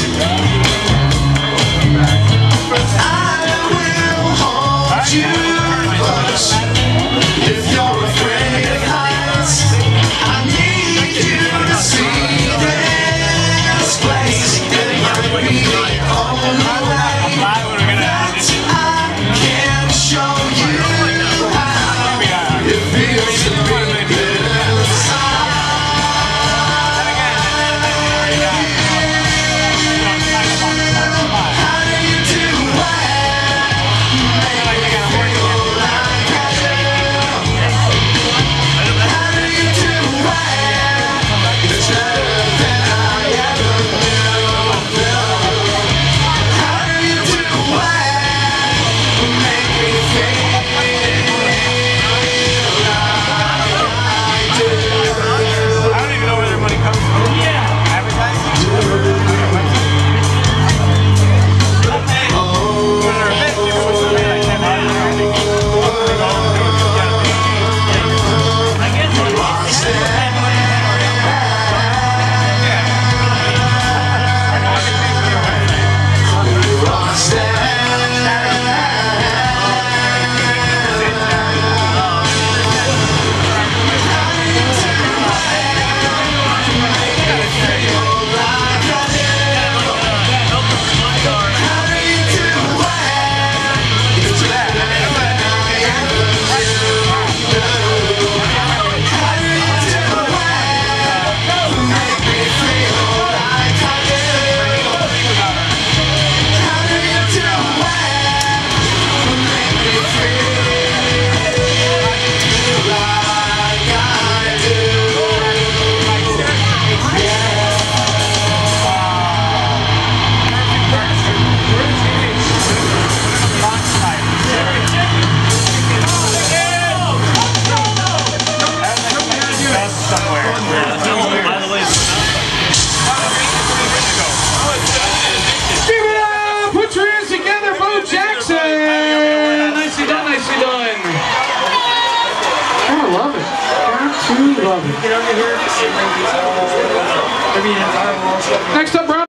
cidade. Love it. Get over here. Next up, Brian.